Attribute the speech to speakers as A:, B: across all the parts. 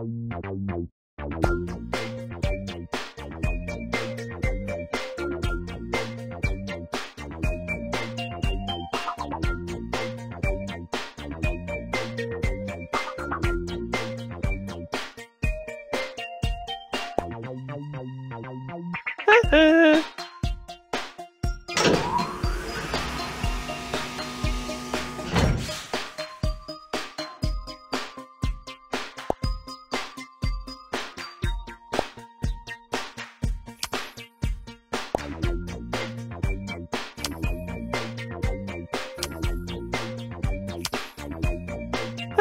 A: Thank you.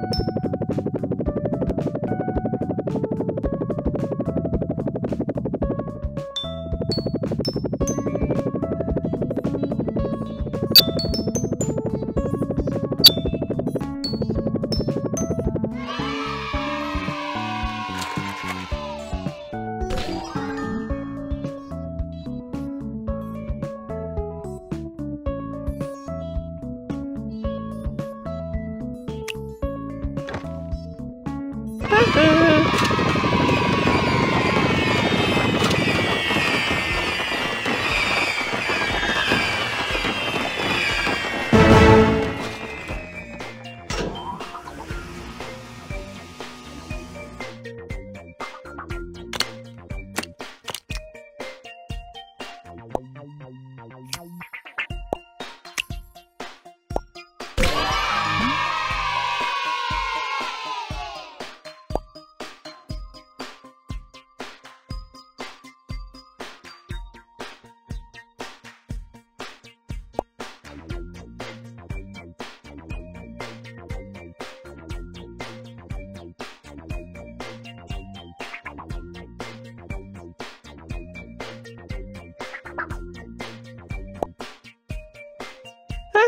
B: thank you Bye -bye.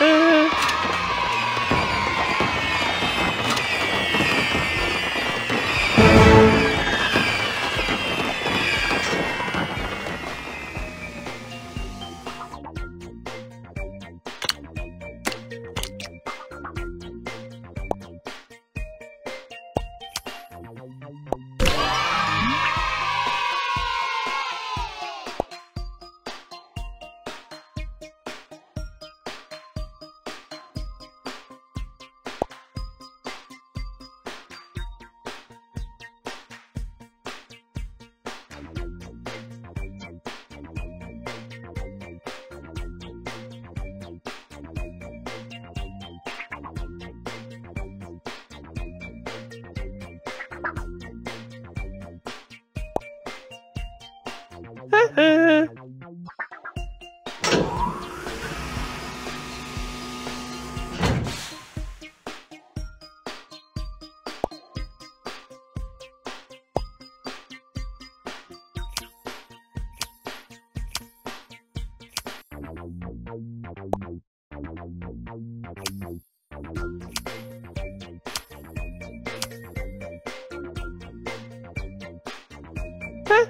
B: Uh,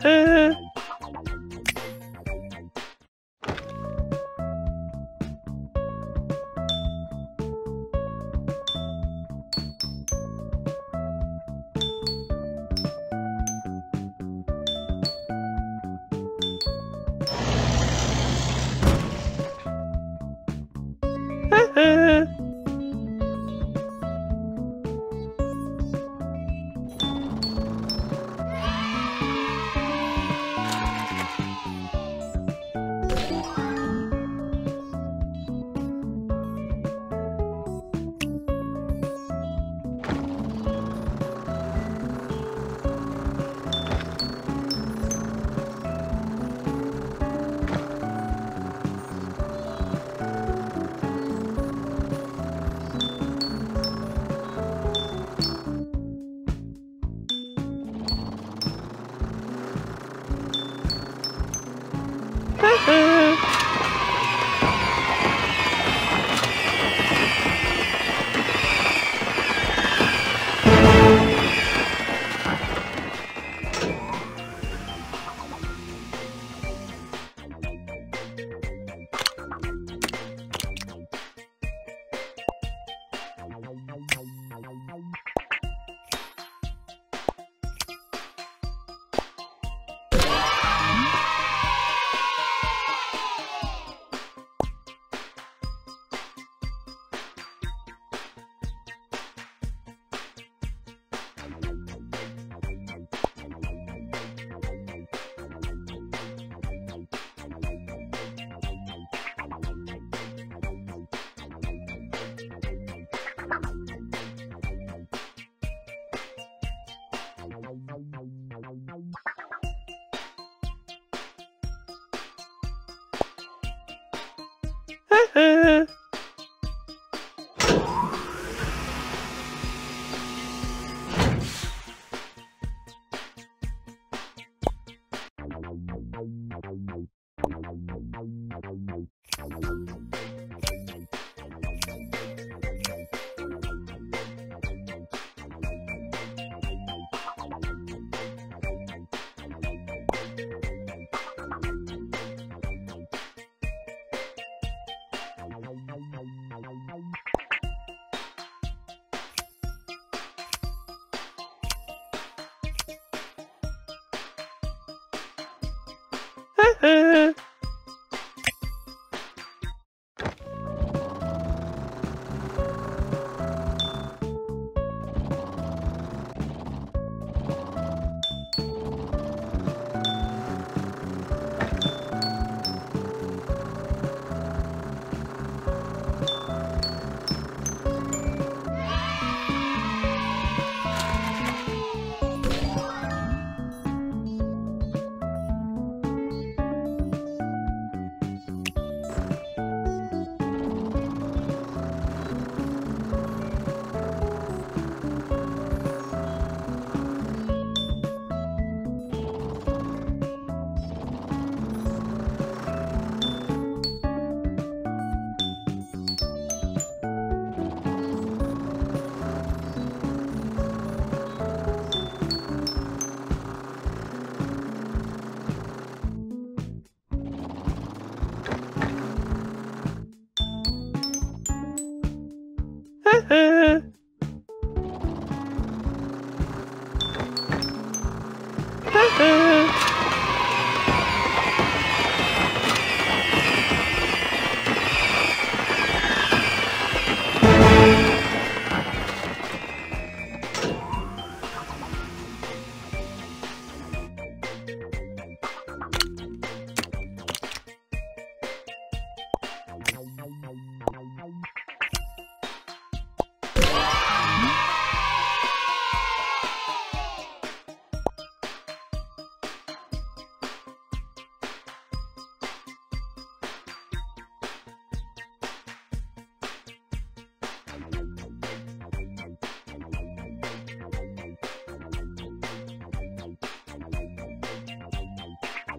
B: Hehe Ha Uh.